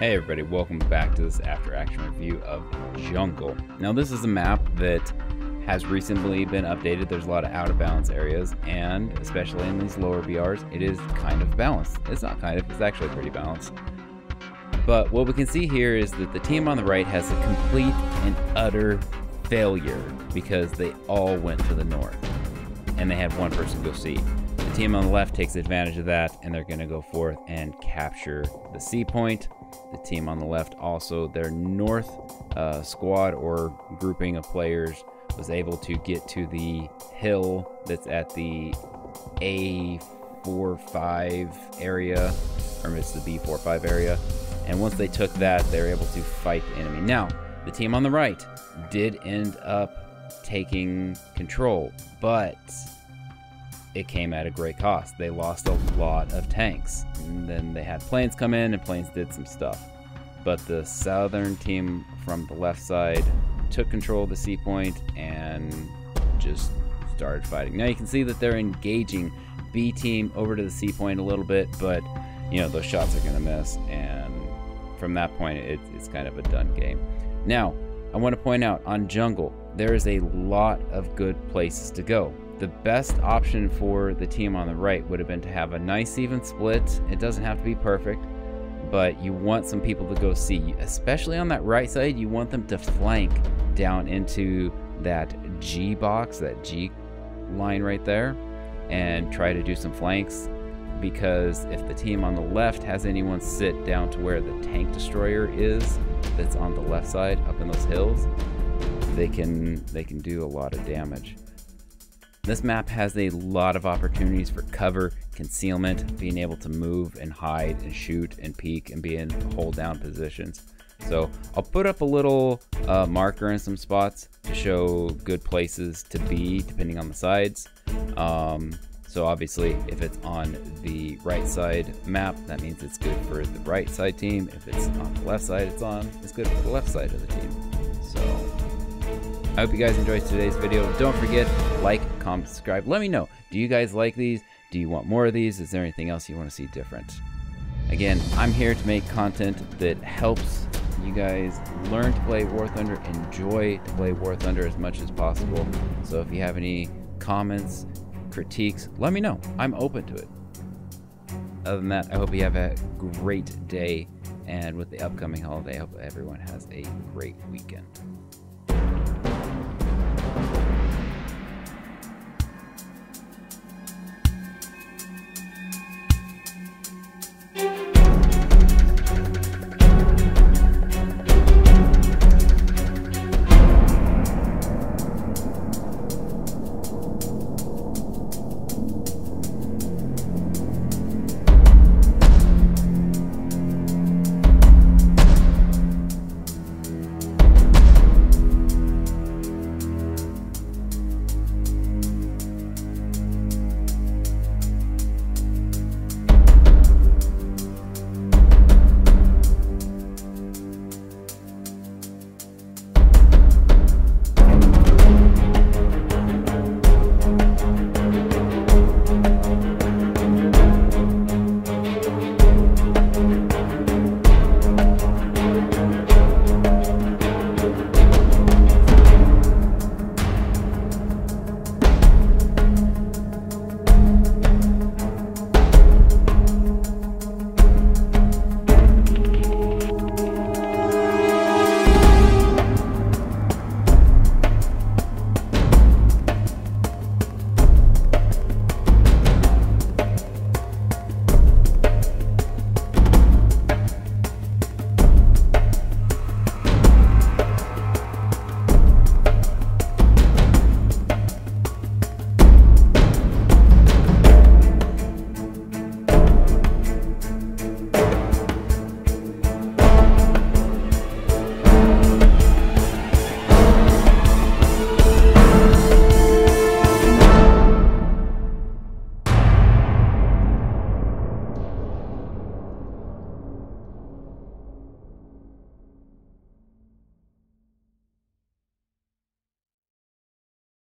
Hey everybody, welcome back to this after action review of Jungle. Now this is a map that has recently been updated. There's a lot of out of balance areas and especially in these lower BRs, it is kind of balanced. It's not kind of, it's actually pretty balanced. But what we can see here is that the team on the right has a complete and utter failure because they all went to the north and they had one person go C. The team on the left takes advantage of that and they're going to go forth and capture the C point. The team on the left also, their north uh, squad or grouping of players was able to get to the hill that's at the A45 area, or it's the B45 area. And once they took that, they were able to fight the enemy. Now, the team on the right did end up taking control, but it came at a great cost. They lost a lot of tanks. And then they had planes come in, and planes did some stuff. But the southern team from the left side took control of the C point and just started fighting. Now you can see that they're engaging B team over to the C point a little bit, but you know those shots are going to miss, and from that point it, it's kind of a done game. Now I want to point out on jungle there is a lot of good places to go the best option for the team on the right would have been to have a nice even split. It doesn't have to be perfect, but you want some people to go C. Especially on that right side, you want them to flank down into that G box, that G line right there, and try to do some flanks. Because if the team on the left has anyone sit down to where the tank destroyer is, that's on the left side up in those hills, they can they can do a lot of damage. This map has a lot of opportunities for cover, concealment, being able to move and hide and shoot and peek and be in hold down positions. So I'll put up a little uh, marker in some spots to show good places to be depending on the sides. Um, so obviously if it's on the right side map, that means it's good for the right side team. If it's on the left side, it's on, it's good for the left side of the team. So I hope you guys enjoyed today's video. Don't forget, like, comment, subscribe. Let me know. Do you guys like these? Do you want more of these? Is there anything else you want to see different? Again, I'm here to make content that helps you guys learn to play War Thunder, enjoy to play War Thunder as much as possible. So if you have any comments, critiques, let me know. I'm open to it. Other than that, I hope you have a great day. And with the upcoming holiday, I hope everyone has a great weekend.